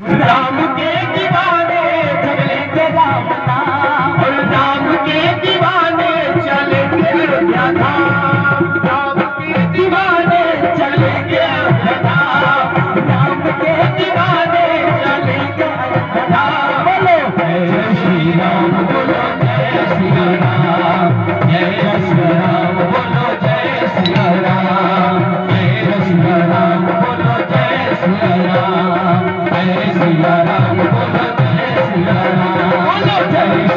राम के दीवाने चलेंगे राम राम के दीवाने चलेंगे अयोध्या धाम राम के दीवाने राम के दीवाने चलेंगे अयोध्या धाम बोलो